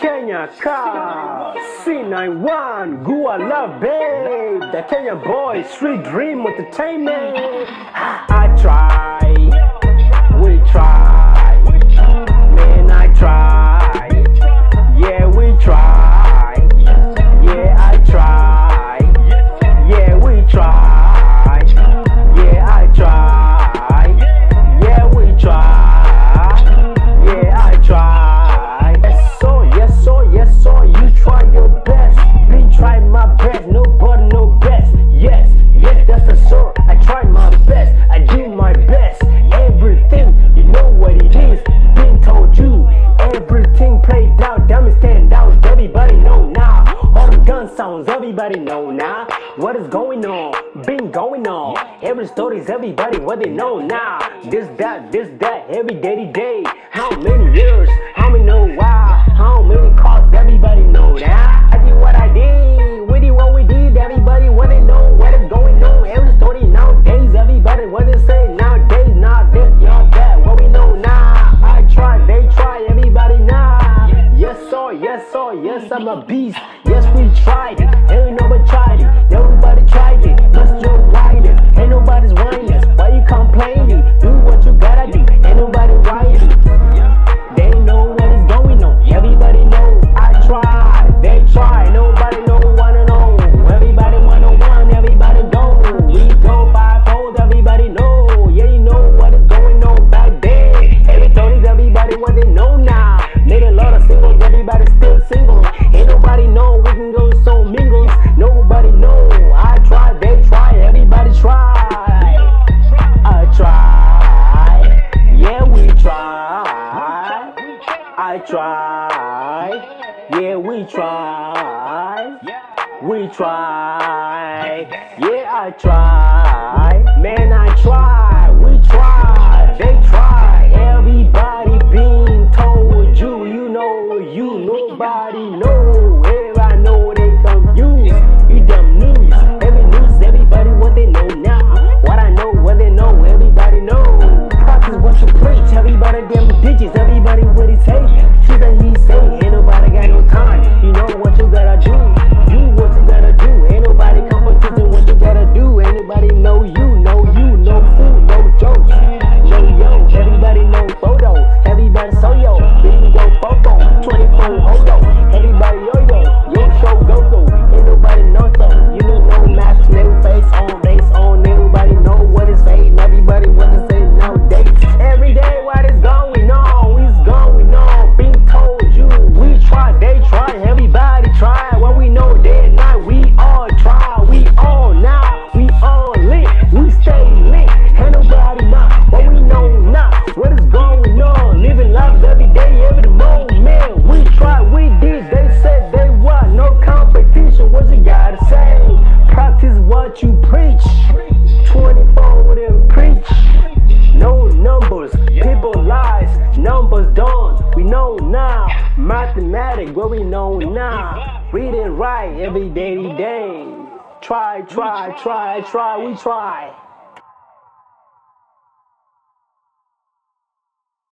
Kenya car C91 Gua Love Babe. The Kenya boy Street Dream Entertainment. songs everybody know now. What is going on? Been going on. Every story's everybody what they know now. This, that, this, that, every day, day. How many years? How many know why? How many yes, sir, yes, I'm a beast. Yes, we tried it. Ain't nobody tried it. I try. Yeah, we try. We try. Yeah, I try. Man, I try. We try. They try. preach. 24 with them preach. No numbers, people lies, numbers done. We know now. Mathematics, what we know now. Read and write every daily day. Try, try, try, try, we try.